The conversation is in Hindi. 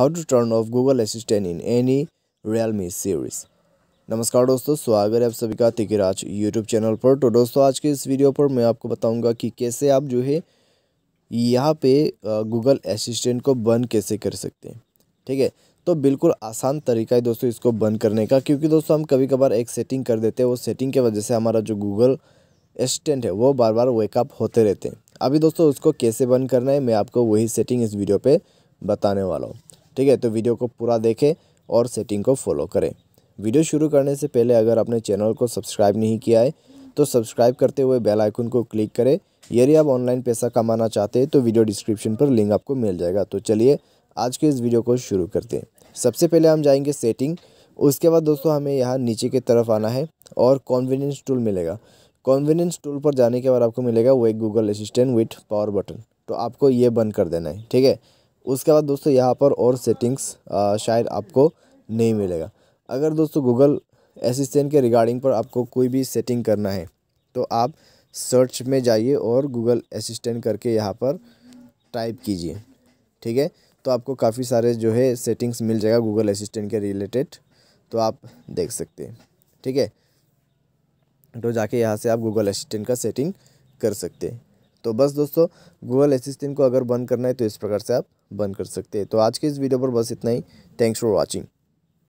How to turn off Google assistant in any Realme series नमस्कार दोस्तों, स्वागत है आप सभी का तिकिराज यूट्यूब चैनल पर। तो दोस्तों, आज के इस वीडियो पर मैं आपको बताऊँगा कि कैसे आप जो है यहाँ पे गूगल असिस्टेंट को बंद कैसे कर सकते हैं। ठीक है? तो बिल्कुल आसान तरीका है दोस्तों इसको बंद करने का, क्योंकि दोस्तों हम कभी कभार एक सेटिंग कर देते हैं, वो सेटिंग की वजह से हमारा जो गूगल असिस्टेंट है, वो बार बार वेकअप होते रहते हैं। अभी दोस्तों उसको कैसे बंद करना है, मैं आपको वही सेटिंग इस वीडियो पर बताने वाला हूँ। ठीक है तो वीडियो को पूरा देखें और सेटिंग को फॉलो करें। वीडियो शुरू करने से पहले अगर आपने चैनल को सब्सक्राइब नहीं किया है तो सब्सक्राइब करते हुए बेल आइकन को क्लिक करें। यदि आप ऑनलाइन पैसा कमाना चाहते हैं तो वीडियो डिस्क्रिप्शन पर लिंक आपको मिल जाएगा। तो चलिए, आज के इस वीडियो को शुरू करते हैं। सबसे पहले हम जाएँगे सेटिंग उसके बाद दोस्तों, हमें यहाँ नीचे की तरफ़ आना है और कॉन्वीनियंस टूल मिलेगा। कॉन्वीनियंस टूल पर जाने के बाद आपको मिलेगा वो एक Google assistant with power button तो आपको ये बंद कर देना है, ठीक है? उसके बाद दोस्तों यहाँ पर और सेटिंग्स शायद आपको नहीं मिलेगा। अगर दोस्तों गूगल असिस्टेंट के रिगार्डिंग पर आपको कोई भी सेटिंग करना है तो आप सर्च में जाइए और गूगल असिस्टेंट करके यहाँ पर टाइप कीजिए। ठीक है? तो आपको काफ़ी सारे जो है सेटिंग्स मिल जाएगा गूगल असिस्टेंट के रिलेटेड तो आप देख सकते हैं। ठीक है? तो जाके यहाँ से आप गूगल असिस्टेंट का सेटिंग कर सकते हैं। तो बस दोस्तों गूगल असिस्टेंट को अगर बंद करना है तो इस प्रकार से आप बंद कर सकते हैं। तो आज के इस वीडियो पर बस इतना ही। Thanks for watching